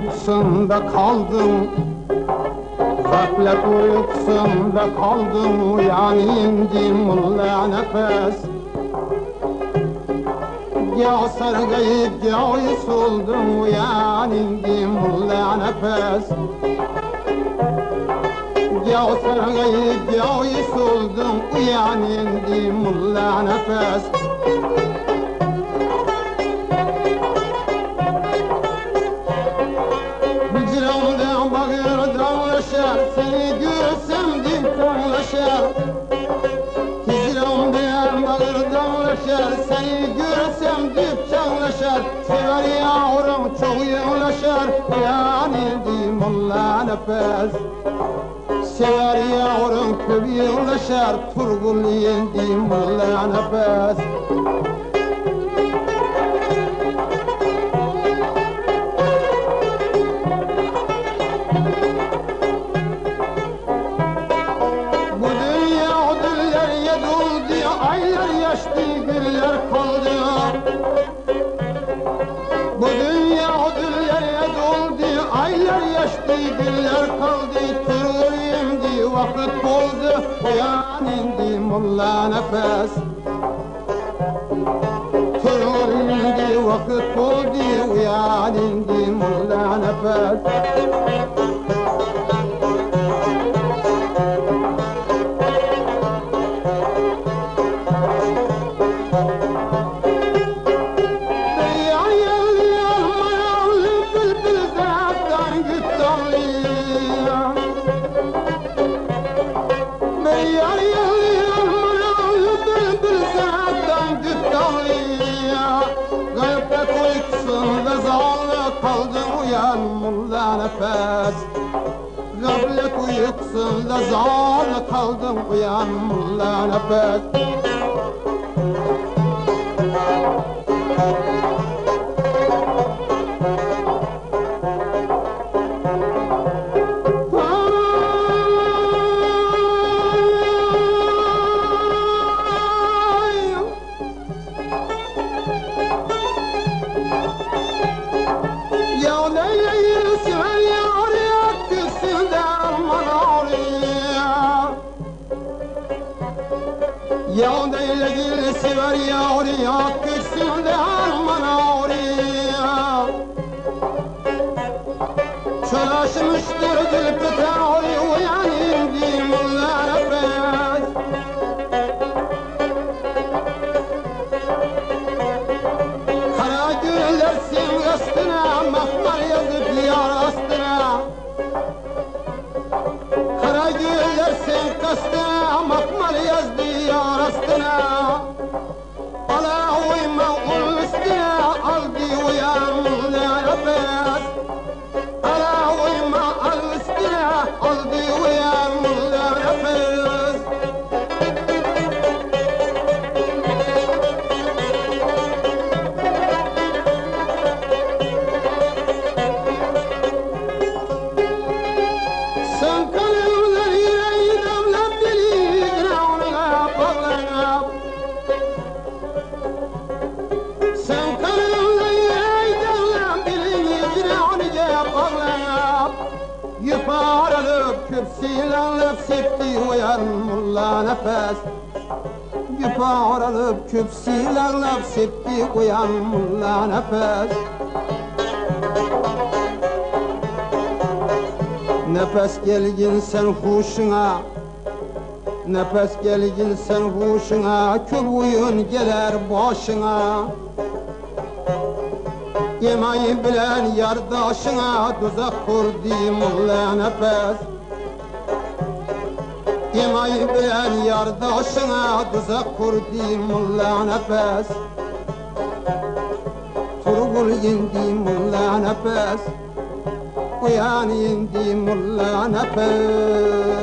uykusunda kaldım. Gaflet uykusunda kaldım. Uyanayım mulla nefes. Ya sargayıp ya uyusuldum. Uyanayım mulla nefes. Ya sargayıp ya uyusuldum. Uyanayım mulla nefes yavrum çok yığılaşar Uyanildim Allah nefes. Sever yavrum köp yığılaşar Turgul yendim Allah nefes Güller kaldı Tırır indi vakit oldu Uyan indi mulla nefes. Tırır indi vakit oldu Uyan indi mulla nefes uyan mulla nefes Gaflet uykusunda zavallı kaldım uyan mulla nefes Ya neyle gül sever yar yakkısın derman না Küpsilanlıp septi uyan mulla nefes. Yuparılıp küpsilanlıp septi uyan mulla nefes. Nefes gelgin sen huşuna. Nefes gelgin sen huşuna. Kül uyun gelir başına Yemeği bilen yardaşına Tuzak kurdu mulla nefes Yemeği bilen yardaşına Tuzak kurdu mulla nefes. Turgul indi mulla nefes. Uyan indi mulla nefes